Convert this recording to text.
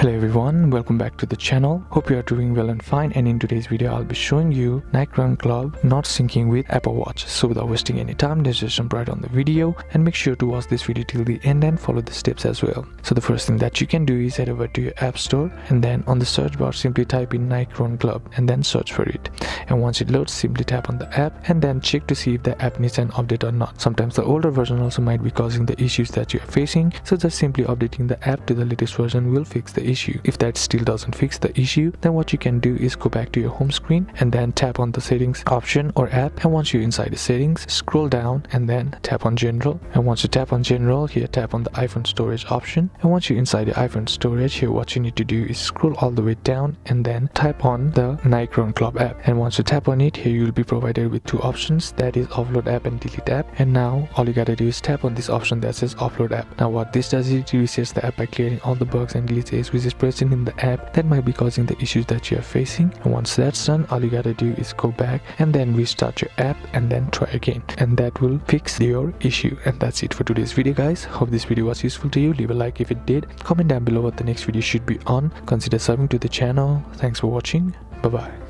Hello everyone, welcome back to the channel. Hope you are doing well and fine and in today's video I'll be showing you Nike Run Club not syncing with Apple Watch. So without wasting any time, let's just jump right on the video and make sure to watch this video till the end and follow the steps as well. So the first thing that you can do is head over to your app store and then on the search bar simply type in Nike Run Club and then search for it. And once it loads, simply tap on the app and then check to see if the app needs an update or not. Sometimes the older version also might be causing the issues that you are facing, so just simply updating the app to the latest version will fix the issue. If that still doesn't fix the issue, then what you can do is go back to your home screen and then tap on the settings option or app. And once you're inside the settings, scroll down and then tap on general. And once you tap on general, here tap on the iPhone storage option. And once you're inside the iPhone storage, here what you need to do is scroll all the way down and then tap on the Nike Run Club app. And once you tap on it, here you'll be provided with two options that is offload app and delete app. And now all you gotta do is tap on this option that says offload app. Now what this does is it resets the app by clearing all the bugs and glitches which is present in the app that might be causing the issues that you are facing. And once that's done all you gotta do is go back and then restart your app and then try again. And that will fix your issue. And that's it for today's video guys. Hope this video was useful to you. Leave a like if it did. Comment down below what the next video should be on. Consider subscribing to the channel. Thanks for watching. Bye bye